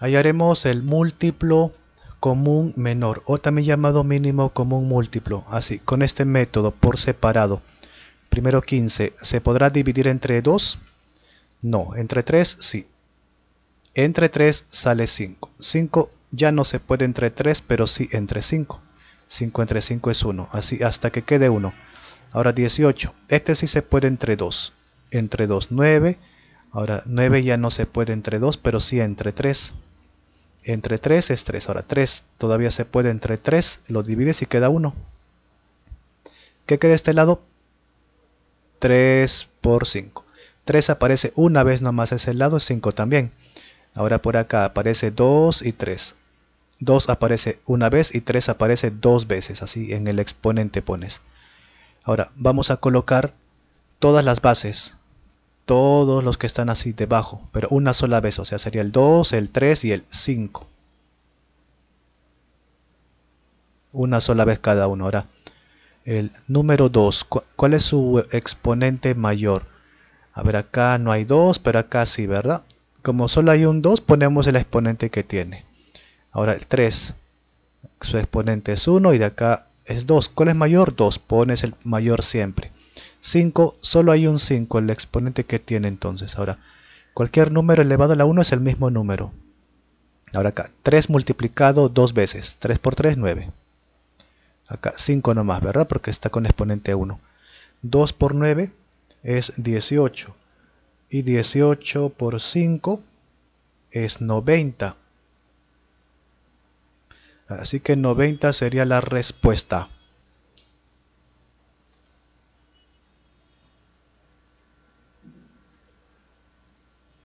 Hallaremos el múltiplo común menor o también llamado mínimo común múltiplo. Así, con este método por separado. Primero 15. ¿Se podrá dividir entre 2? No. ¿Entre 3? Sí. Entre 3 sale 5. 5 ya no se puede entre 3, pero sí entre 5. 5 entre 5 es 1. Así hasta que quede 1. Ahora 18. Este sí se puede entre 2. Entre 2, 9. Ahora 9 ya no se puede entre 2, pero sí entre 3. Entre 3 es 3. Ahora 3 todavía se puede entre 3. Lo divides y queda 1. ¿Qué queda de este lado? 3 por 5. 3 aparece una vez nomás ese lado, 5 también. Ahora por acá aparece 2 y 3. 2 aparece una vez y 3 aparece dos veces, así en el exponente pones. Ahora vamos a colocar todas las bases, todos los que están así debajo, pero una sola vez, o sea sería el 2, el 3 y el 5. Una sola vez cada uno. Ahora, el número 2, ¿cuál es su exponente mayor? A ver, acá no hay 2, pero acá sí, ¿verdad? Como solo hay un 2, ponemos el exponente que tiene. Ahora el 3, su exponente es 1 y de acá es 2. ¿Cuál es mayor? 2. Pones el mayor siempre. 5, solo hay un 5, el exponente que tiene entonces. Ahora, cualquier número elevado a la 1 es el mismo número. Ahora acá, 3 multiplicado dos veces. 3 por 3, 9. Acá 5 nomás, ¿verdad? Porque está con exponente 1. 2 por 9 es 18. Y 18 por 5 es 90. Así que 90 sería la respuesta.